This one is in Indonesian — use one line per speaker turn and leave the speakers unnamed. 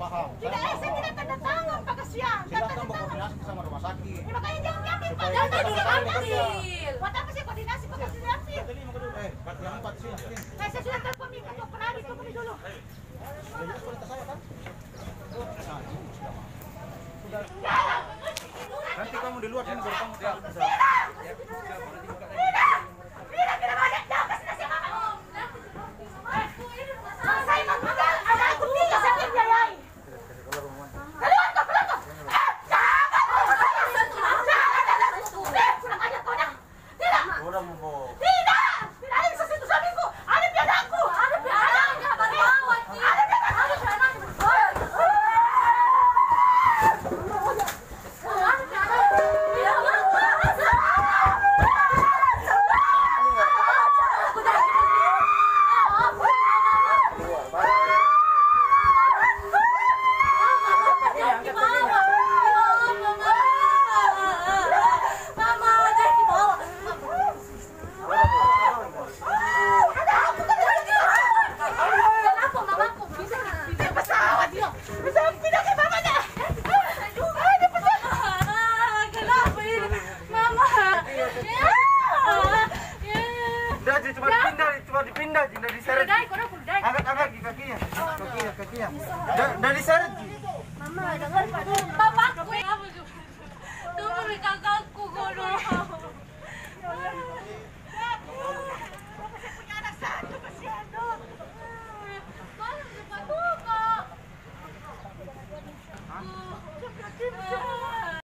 paham. Tidak,
eh, saya, tidak tanda tangan, Pak Kasihan. koordinasi
sama rumah sakit.
Ya, makanya jangan Pak. Jangan. Buat apa sih koordinasi, Pak Kasihan? Sih. Eh, sudah telepon Dokter Adi, tunggu dulu.
Nanti kamu di luar, sini bertanggung jawab. some
Pindah ke.
Kenapa? Mama. Cuma dipindah,
cuma dipindah, diseret.
Kau. Angkat angkat
kakinya, kakinya, kakinya. Da- Dari diseret.
Mama, dengar Pak.